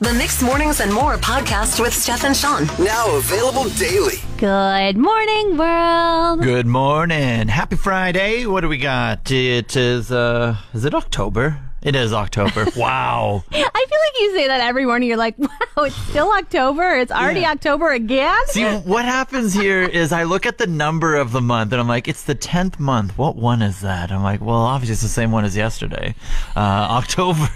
The Mix Mornings and More podcast with Steph and Shawn. Now available daily. Good morning, world. Good morning. Happy Friday. What do we got? It is uh is it October? It is October. wow. I feel like you say that every morning. You're like, wow, it's still October. It's already Yeah. October again. See, what happens here is I look at the number of the month and I'm like, it's the 10th month. What one is that? I'm like, well, obviously it's the same one as yesterday. Uh, October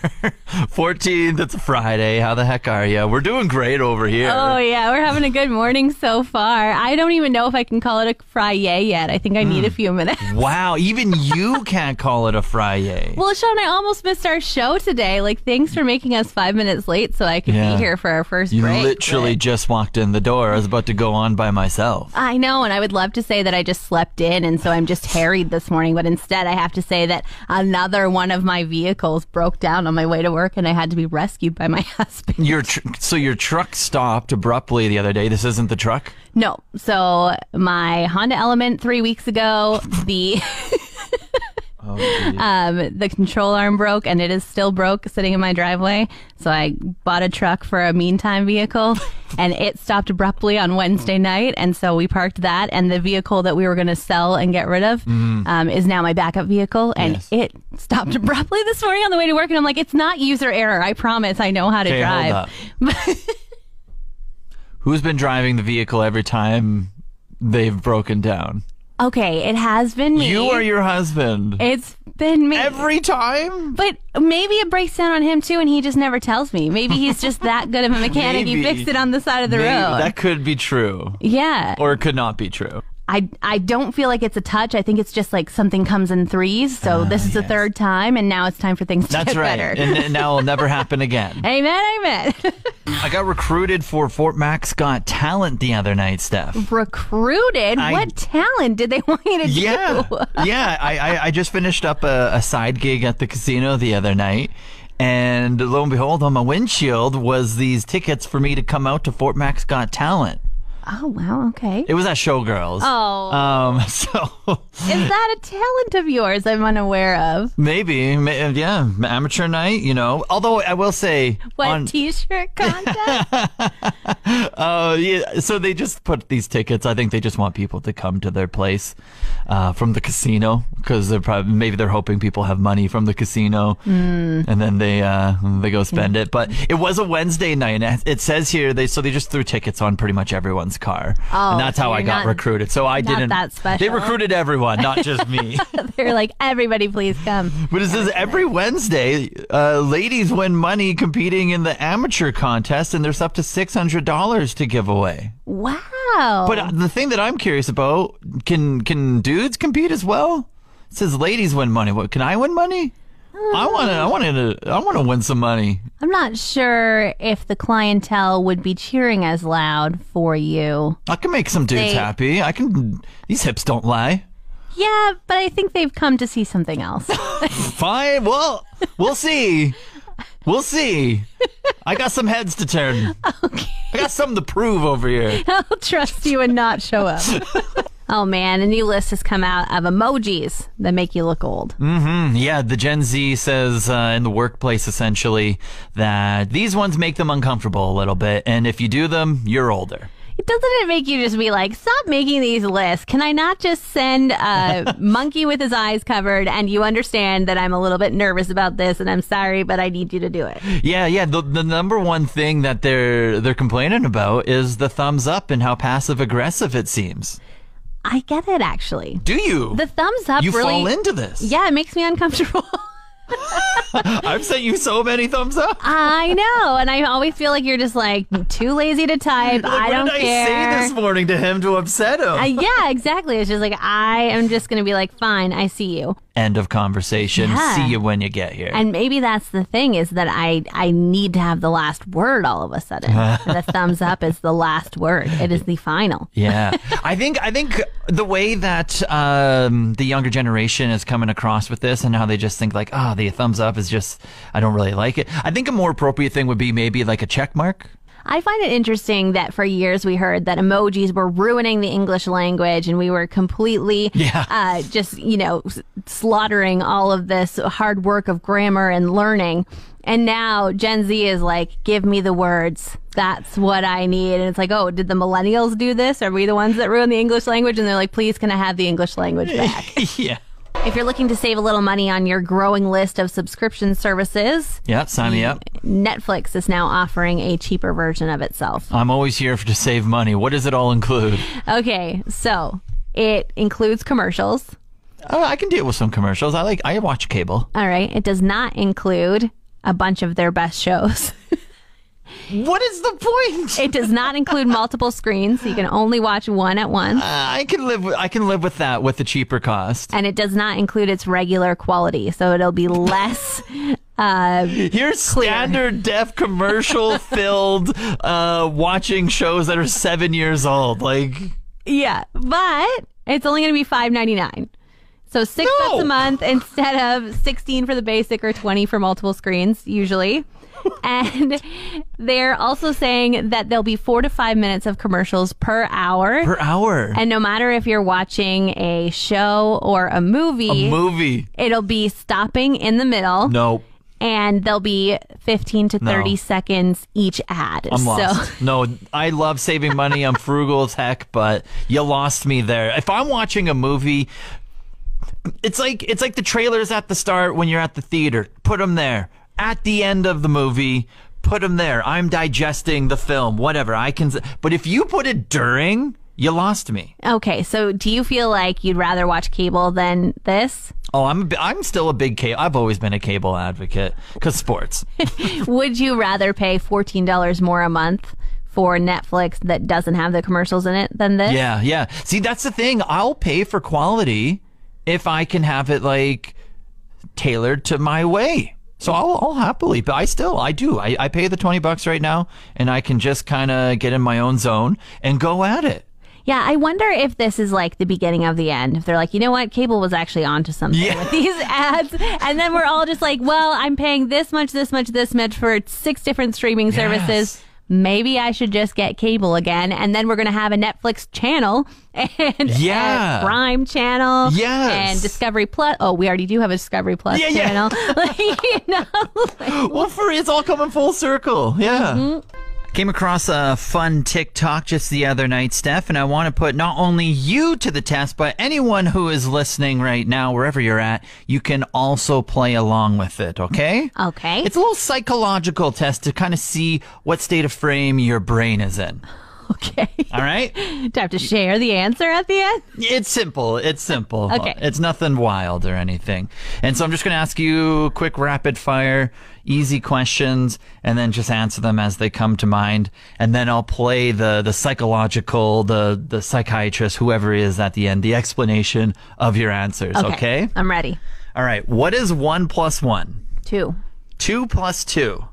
14th. It's a Friday. How the heck are you? We're doing great over here. Oh yeah, we're having a good morning so far. I don't even know if I can call it a Friday yet. I think I need a Hmm. few minutes. Wow. Even you can't call it a Friday. Well, Shawn, I almost missed our show today. Like, thanks for making us five minutes late so I could Yeah. be here for our first You break. literally but- just walked in the door. I was about to go on by myself. I know, and I would love to say that I just slept in and so I'm just harried this morning, but instead I have to say that another one of my vehicles broke down on my way to work and I had to be rescued by my husband. Your tr- so your truck stopped abruptly the other day. This isn't the truck. No, so my Honda Element three weeks ago, the um, the control arm broke and it is still broke sitting in my driveway. So I bought a truck for a meantime vehicle and it stopped abruptly on Wednesday night. And so we parked that and the vehicle that we were going to sell and get rid of um, is now my backup vehicle. And Yes. it stopped abruptly this morning on the way to work. And I'm like, it's not user error. I promise I know how to Okay, drive. Who's been driving the vehicle every time they've broken down? Okay, it has been me. You or your husband? It's been me. every time? But maybe it breaks down on him too, and he just never tells me. Maybe he's just that good of a mechanic. He fixed it on the side of the Maybe- road. That could be true. yeah. Or it could not be true. I, I don't feel like it's a touch. I think it's just like something comes in threes. So this is the Ah, third time, and now it's time for things to That's get right. better. And, and now it'll never happen again. amen, amen. I got recruited for Fort Mac's Got Talent the other night, Steph. Recruited? I- what talent did they want you to Yeah, do? yeah. I, I, I just finished up a, a side gig at the casino the other night, and lo and behold, on my windshield was these tickets for me to come out to Fort Mac's Got Talent. Oh, wow. Okay. It was at Showgirls. Oh. um. So Is that a talent of yours I'm unaware of? maybe, ma- yeah, amateur night. You know. Although I will say, What on, t-shirt contest? uh, yeah. So they just put these tickets. I think they just want people to come to their place uh, from the casino because they're probably maybe they're hoping people have money from the casino, Hmm. and then they uh, they go spend it. But it was a Wednesday night. and It says here they so they just threw tickets on pretty much car, Oh, and that's so how I got not- recruited. So I didn't. that special. They recruited everyone, not just me. They're like, everybody please come. But it says every Wednesday, uh, ladies win money competing in the amateur contest, and there's up to six hundred dollars to give away. Wow. But uh, the thing that I'm curious about can can dudes compete as well? It says ladies win money. What can I win money? I want to. I want to. I want to win some money. I'm not sure if the clientele would be cheering as loud for you. I can make some dudes They- happy. I can. These hips don't lie. Yeah, but I think they've come to see something else. Fine. Well, we'll see. We'll see. I got some heads to turn. okay. I got something to prove over here. I'll trust you and not show up. oh man, a new list has come out of emojis that make you look old. Mm-hmm. Yeah, the Gen Z says uh, in the workplace essentially that these ones make them uncomfortable a little bit, and if you do them, you're older. Doesn't it make you just be like, stop making these lists? Can I not just send a monkey with his eyes covered and you understand that I'm a little bit nervous about this and I'm sorry, but I need you to do it? Yeah, yeah. The, the number one thing that they're they're complaining about is the thumbs up and how passive aggressive it seems. I get it actually. Do you? The thumbs up you really. fall into this. yeah, it makes me uncomfortable. I've sent you so many thumbs up. I know, and I always feel like you're just like too lazy to type. Like, I don't what did care. I say this morning to him to upset him? Uh, yeah, exactly. It's just like I am just gonna be like, fine, I see you, End of conversation. Yeah. See you when you get here. and maybe that's the thing is that I I need to have the last word all of a sudden. the thumbs up is the last word. It is the final. Yeah, I think I think the way that um, the younger generation is coming across with this, and how they just think like, oh, the thumbs up is just, I don't really like it. I think a more appropriate thing would be maybe like a check mark. I find it interesting that for years we heard that emojis were ruining the English language and we were completely Yeah. uh, just, you know, slaughtering all of this hard work of grammar and learning. And now Gen Z is like, give me the words. That's what I need. And it's like, oh, did the millennials do this? Are we the ones that ruined the English language? And they're like, please, can I have the English language back? yeah. If you're looking to save a little money on your growing list of subscription services, Yeah, sign me up. Netflix is now offering a cheaper version of itself. I'm always here for, to save money. What does it all include? Okay, so it includes commercials. Oh, I can deal with some commercials. I like. I watch cable. All right. It does not include a bunch of their best shows. What is the point? It does not include multiple screens. You can only watch one at once. Uh, I can live. With, I can live with that with the cheaper cost. And it does not include its regular quality. So it'll be less. Uh, Here's standard def commercial filled uh, watching shows that are seven years old. Like yeah. But it's only going to be five ninety nine. So six No. bucks a month instead of 16 for the basic or 20 for multiple screens, usually. and they're also saying that there'll be four to five minutes of commercials per hour. per hour. and no matter if you're watching a show or a movie, a movie. it'll be stopping in the middle Nope. and there'll be 15 to 30 No. seconds each ad. I'm so lost. No, I love saving money. I'm frugal as heck, but you lost me there. If I'm watching a movie, it's like it's like the trailers at the start when you're at the theater. Put them there. At the end of the movie, put them there. I'm digesting the film, whatever. I can But if you put it during, you lost me. Okay, so do you feel like you'd rather watch cable than this? Oh, I'm a I'm still a big cable. I've always been a cable advocate cuz sports. Would you rather pay $14 more a month for Netflix that doesn't have the commercials in it than this? Yeah, yeah. See, that's the thing. I'll pay for quality if I can have it like tailored to my way. So I'll, I'll happily, but I still, I do. I, I pay the 20 bucks right now and I can just kind of get in my own zone and go at it. Yeah, I wonder if this is like the beginning of the end. If they're like, you know what, cable was actually onto something Yeah. with these ads, and then we're all just like, well, I'm paying this much, this much, this much for six different streaming services. Yes. Maybe I should just get cable again, and then we're gonna have a Netflix channel and Yeah. a Prime channel, Yes. and Discovery Plus. Oh, we already do have a Discovery Plus Yeah, yeah. channel. Like, you know, Well, for it's all coming full circle. Yeah. Mm-hmm. Came across a fun TikTok just the other night, Steph, and I want to put not only you to the test, but anyone who is listening right now, wherever you're at, you can also play along with it, okay? okay. It's a little psychological test to kind of see what state of frame your brain is in. Okay. All right? Do I have to share the answer at the end? It's simple. It's simple. Okay. It's nothing wild or anything. And so I'm just going to ask you quick rapid fire, easy questions, and then just answer them as they come to mind. And then I'll play the, the psychological, the, the psychiatrist, whoever is at the end, the explanation of your answers. Okay. I'm ready. All right. What is one plus one? Two, Two plus two.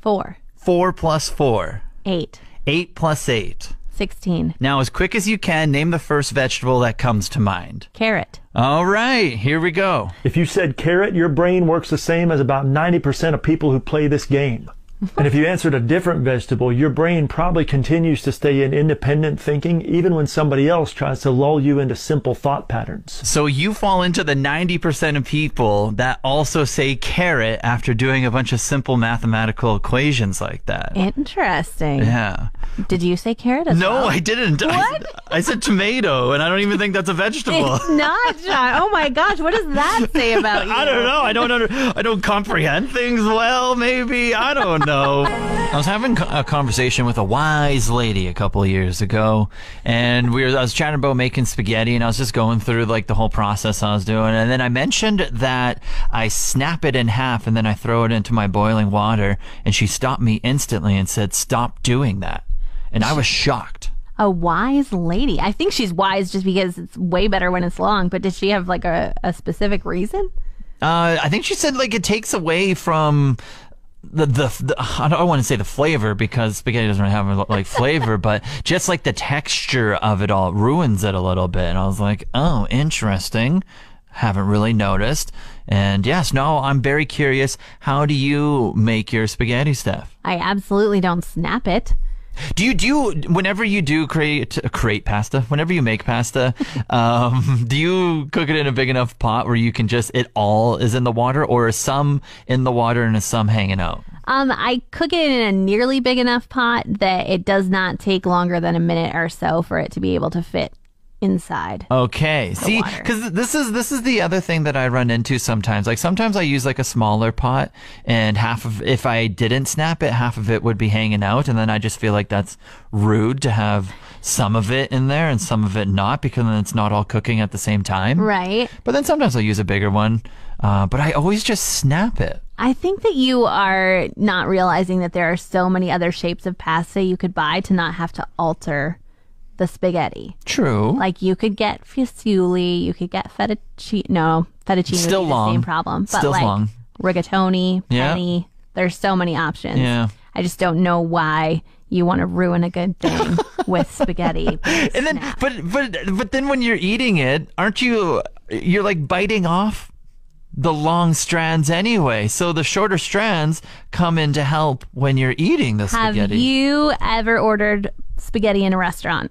four, Four plus four. eight, Eight plus eight. 16. Now, as quick as you can, name the first vegetable that comes to mind. Carrot. All right, here we go. If you said carrot, your brain works the same as about 90% of people who play this game. And if you answered a different vegetable, your brain probably continues to stay in independent thinking even when somebody else tries to lull you into simple thought patterns. So you fall into the 90% of people that also say carrot after doing a bunch of simple mathematical equations like that. Interesting. Yeah. Did you say carrot as No, well? I didn't. I- What? I, said tomato, and I don't even think that's a vegetable. It's not, John. Oh my gosh, what does that say about you? I don't know. I don't under, I don't comprehend things well. Maybe I don't know. I was having a conversation with a wise lady a couple years ago, and we were. I was chatting about making spaghetti, and I was just going through like the whole process I was doing, and then I mentioned that I snap it in half and then I throw it into my boiling water, and she stopped me instantly and said, "Stop doing that," and I was shocked. A wise lady. I think she's wise just because it's way better when it's long, but did she have like a, a specific reason? Uh, I think she said like it takes away from the, the the I don't want to say the flavor because spaghetti doesn't really have like flavor, but just like the texture of it all ruins it a little bit. And I was like, oh, interesting. Haven't really noticed. And yes, no, I'm very curious. How do you make your spaghetti stuff? I absolutely don't snap it. Do you do you, whenever you do create create pasta? Whenever you make pasta, um, do you cook it in a big enough pot where you can just it all is in the water, or is some in the water and is some hanging out? Um, I cook it in a nearly big enough pot that it does not take longer than a minute or so for it to be able to fit inside. Okay. See, because this is this is the other thing that I run into sometimes. Like sometimes I use like a smaller pot, and half of if I didn't snap it, half of it would be hanging out, and then I just feel like that's rude to have some of it in there and some of it not because then it's not all cooking at the same time. Right. But then sometimes I'll use a bigger one, uh, but I always just snap it. I think that you are not realizing that there are so many other shapes of pasta you could buy to not have to alter the spaghetti. True. Like you could get fusilli, you could get fettuccine. No, fettuccine Still would be long. the same problem. But Still like long. rigatoni, Yeah. penne. There's so many options. Yeah. I just don't know why you want to ruin a good thing with spaghetti. and then, but but but then when you're eating it, aren't you? You're like biting off the long strands anyway. So the shorter strands come in to help when you're eating the Have spaghetti. you ever ordered spaghetti in a restaurant?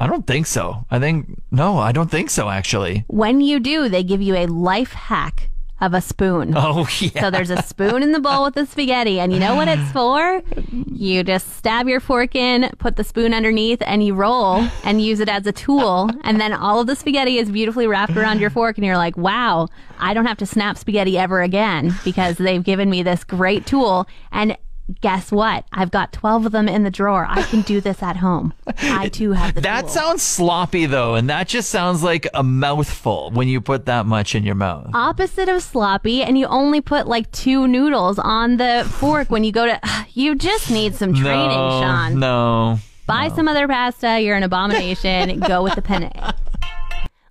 I don't think so. I think no, I don't think so. Actually. When you do, they give you a life hack of a spoon. Oh yeah. So there's a spoon in the bowl with the spaghetti, and you know what it's for? You just stab your fork in, put the spoon underneath, and you roll and use it as a tool. And then all of the spaghetti is beautifully wrapped around your fork, and you're like, wow, I don't have to snap spaghetti ever again because they've given me this great tool. And guess what? I've got 12 of them in the drawer. I can do this at home. I too have the that tool. sounds sloppy though, and that just sounds like a mouthful when you put that much in your mouth. opposite of sloppy and you only put like two noodles on the fork when you go to you just need some training no, shawn No. buy some other pasta you're an abomination go with the penne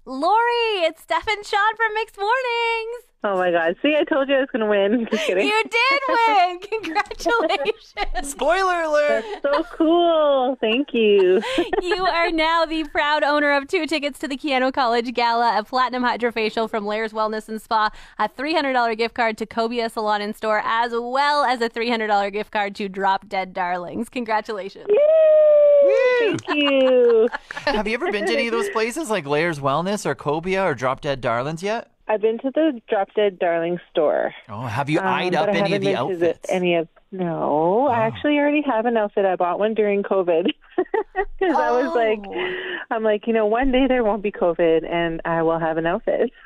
lori it's steph and shawn from mix mornings Oh my god. See, I told you I was going to win. Just kidding. you did win congratulations Spoiler alert. That's so cool. Thank you. you are now the proud owner of two tickets to the Keyano College Gala, a platinum HydraFacial from Layers Wellness and Spa, a $300 gift card to Cobia Salon and Store, as well as a $300 gift card to Drop Dead Darlings. Congratulations. Woo! Thank you. Have you ever been to any of those places like Layers Wellness or Cobia or Drop Dead Darlings yet? I've been to the Drop Dead Darling store. Oh, have you um, eyed but up any of the been to outfits? Oh. any of no, I actually already have an outfit. I bought one during COVID because I was like, Oh. I'm like, you know, one day there won't be COVID and I will have an outfit.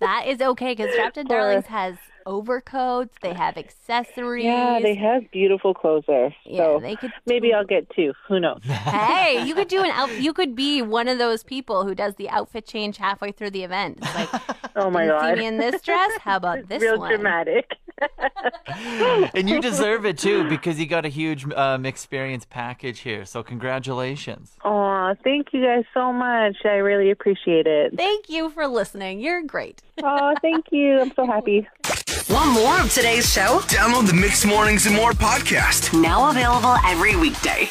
That is okay because Drop Dead Darlings has overcoats, they have accessories. Yeah, they have beautiful clothes there. Yeah, So they could maybe I'll get two. Who knows? Hey, you could do an out. You could be one of those people who does the outfit change halfway through the event. It's like, Oh my god. see me in this dress. How about this Real one? dramatic. and you deserve it too because you got a huge um, experience package here. So congratulations. Aw, thank you guys so much. I really appreciate it. Thank you for listening. You're great. Oh, thank you. I'm so happy. Want more of today's show? Download the Mix Mornings and More podcast. Now available every weekday.